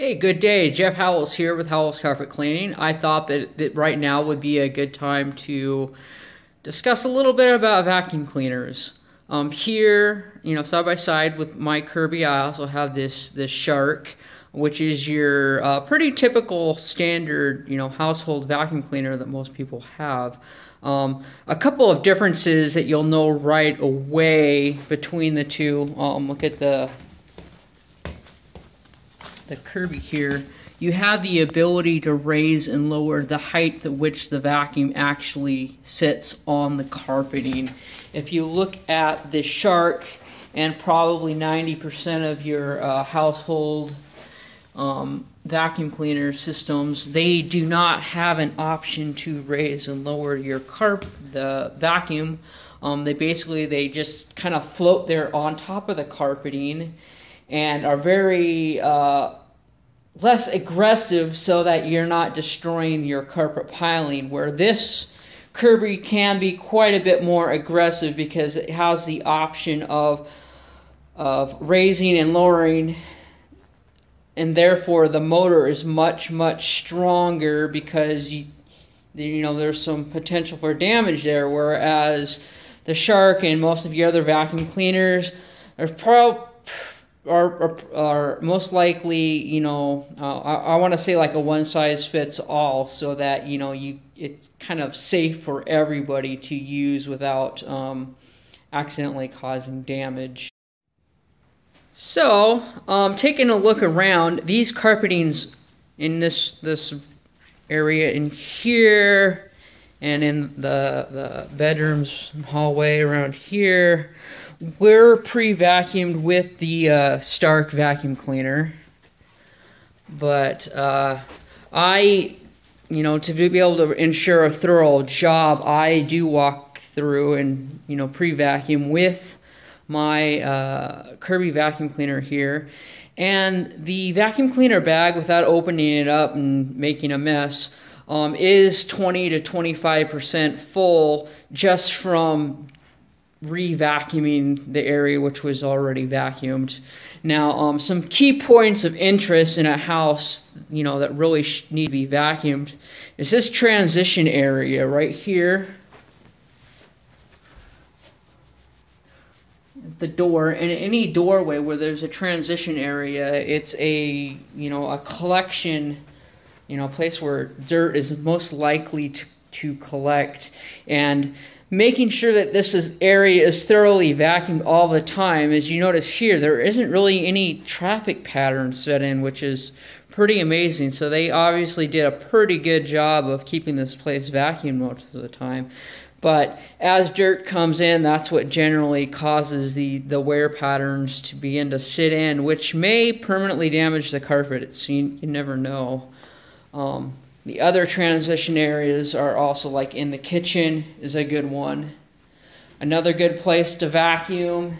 Hey, good day. Jeff Howells here with Howells Carpet Cleaning. I thought that, that right now would be a good time to discuss a little bit about vacuum cleaners. Um, here, you know, side by side with my Kirby, I also have this this Shark, which is your uh, pretty typical standard, you know, household vacuum cleaner that most people have. Um, a couple of differences that you'll know right away between the two. Um, look at the the Kirby here, you have the ability to raise and lower the height at which the vacuum actually sits on the carpeting. If you look at the Shark and probably 90% of your uh, household um, vacuum cleaner systems, they do not have an option to raise and lower your carp the vacuum. Um, they basically they just kind of float there on top of the carpeting and are very uh, less aggressive so that you're not destroying your carpet piling. Where this Kirby can be quite a bit more aggressive because it has the option of of raising and lowering and therefore the motor is much much stronger because you you know there's some potential for damage there whereas the shark and most of your other vacuum cleaners are probably are, are, are most likely, you know, uh, I, I want to say like a one size fits all, so that you know you it's kind of safe for everybody to use without um, accidentally causing damage. So, um, taking a look around, these carpetings in this this area in here, and in the the bedrooms hallway around here we're pre-vacuumed with the uh, Shark vacuum cleaner, but uh, I, you know, to be able to ensure a thorough job, I do walk through and you know pre-vacuum with my uh, Kirby vacuum cleaner here. And the vacuum cleaner bag, without opening it up and making a mess, um, is 20 to 25% full just from re-vacuuming the area which was already vacuumed. Now, um, some key points of interest in a house, you know, that really need to be vacuumed is this transition area right here. The door and any doorway where there's a transition area, it's a you know a collection, you know, a place where dirt is most likely to to collect and making sure that this is, area is thoroughly vacuumed all the time. As you notice here, there isn't really any traffic pattern set in, which is pretty amazing. So they obviously did a pretty good job of keeping this place vacuumed most of the time. But as dirt comes in, that's what generally causes the, the wear patterns to begin to sit in, which may permanently damage the carpet. It's, you, you never know. Um, the other transition areas are also like in the kitchen is a good one. Another good place to vacuum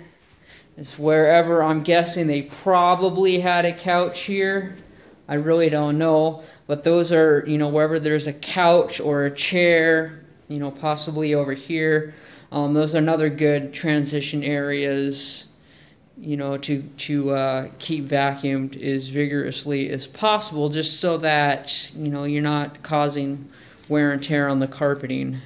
is wherever I'm guessing they probably had a couch here. I really don't know, but those are, you know, wherever there's a couch or a chair, you know, possibly over here. Um, those are another good transition areas you know, to to uh, keep vacuumed as vigorously as possible, just so that you know you're not causing wear and tear on the carpeting.